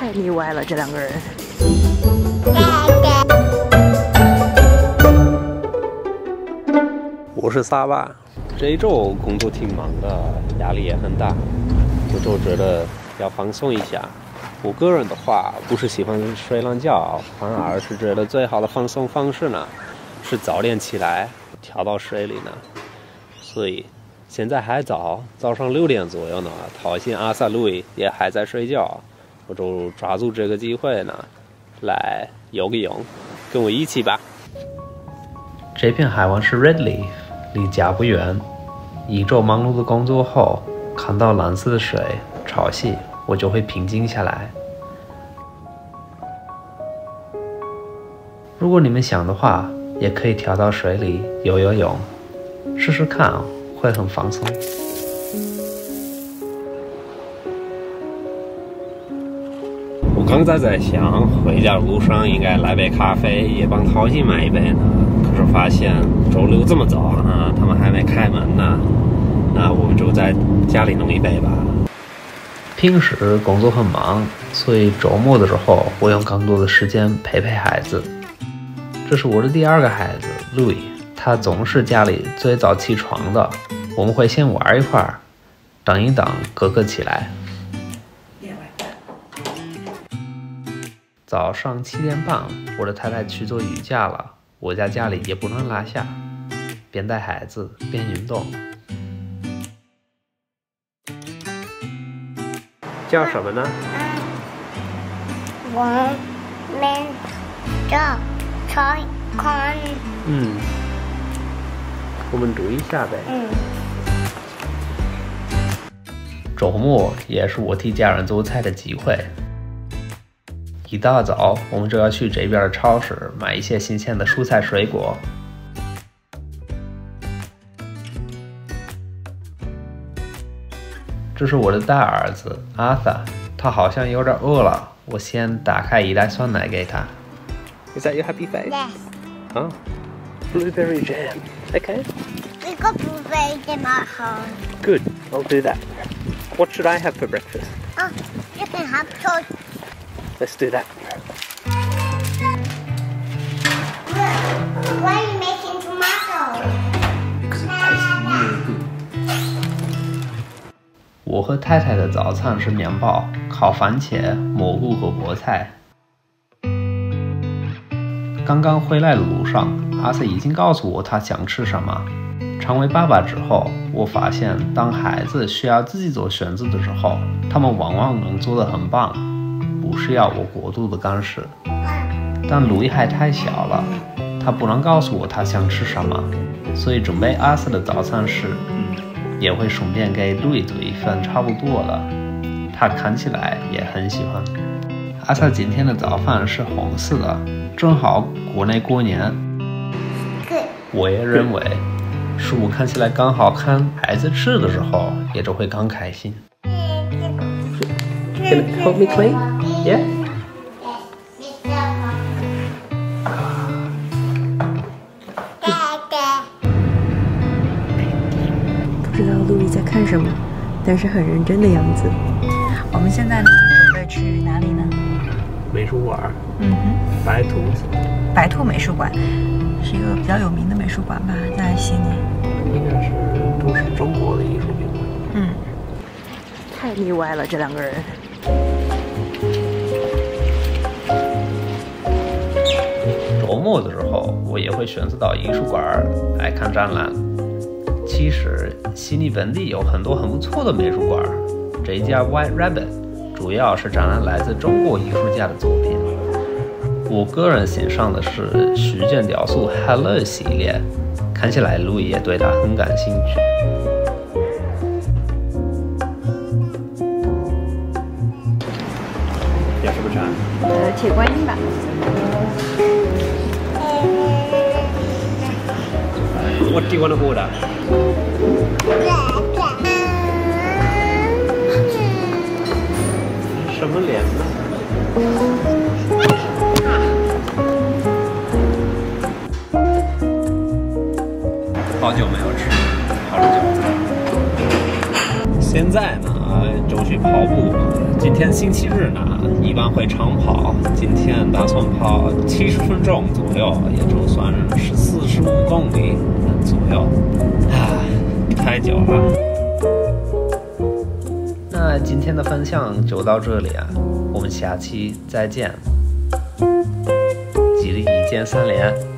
太腻歪了，这两个人。我是萨巴，这一周工作挺忙的，压力也很大，我就觉得要放松一下。我个人的话，不是喜欢睡懒觉，反而是觉得最好的放松方式呢，是早点起来，跳到水里呢。所以现在还早，早上六点左右呢，陶心阿萨路也还在睡觉。我就抓住这个机会呢，来游个泳，跟我一起吧。这片海湾是 Red Leaf，离家不远。一周忙碌的工作后，看到蓝色的水、潮汐，我就会平静下来。如果你们想的话，也可以跳到水里游游泳，试试看，会很放松。刚才在想，回家路上应该来杯咖啡，也帮淘气买一杯呢。可是发现周六这么早啊，他们还没开门呢。那我们就在家里弄一杯吧。平时工作很忙，所以周末的时候，我用更多的时间陪陪孩子。这是我的第二个孩子，Louis，他总是家里最早起床的。我们会先玩一会儿，等一等哥哥起来。早上七点半，我的太太去做瑜伽了。我在家里也不能落下，边带孩子边运动。叫什么呢？我们叫蔡康。嗯，我们读一下呗。嗯。周末也是我替家人做菜的机会。一大早，我们就要去这边的超市买一些新鲜的蔬菜水果。这是我的大儿子 Arthur，他好像有点饿了，我先打开一袋酸奶给他。Is that your happy face? Yes. Oh, blueberry jam. Okay. We got blueberry jam at home. Good. I'll do that. What should I have for breakfast? Oh, you can have toast. Let's do that. Why are you making tomato? 我和太太的早餐是面包、烤番茄、蘑菇和菠菜。刚刚回来的路上，阿瑟已经告诉我他想吃什么。成为爸爸之后，我发现当孩子需要自己做选择的时候，他们往往能做得很棒。不是要我过度的干涉，但路易还太小了，他不能告诉我他想吃什么，所以准备阿瑟的早餐时，也会顺便给路易做一份差不多了。他看起来也很喜欢。阿瑟今天的早饭是红色的，正好国内过年。我也认为，食物看起来刚好看，孩子吃的时候也就会更开心。Can help me clean? Yeah. 不知道路易在看什么，但是很认真的样子。我们现在呢，准备去哪里呢？美术馆。嗯哼。白兔。白兔美术馆是一个比较有名的美术馆吧，在悉尼。应该是都是中国的艺术品。嗯。太腻歪了，这两个人。周末的时候，我也会选择到艺术馆来看展览。其实悉尼本地有很多很不错的美术馆，这家 White Rabbit 主要是展览来自中国艺术家的作品。我个人欣赏的是徐建雕塑 Hello 系列，看起来路易也对它很感兴趣。要什么展？呃，铁观音吧。What do you want to order? 什么脸呢？好久没有吃好久。现在呢，就去跑步。今天星期日呢，一般会长跑。今天打算跑七十分钟左右，也就算是四十五公里左右。啊，太久了。那今天的分享就到这里啊，我们下期再见。吉利一键三连。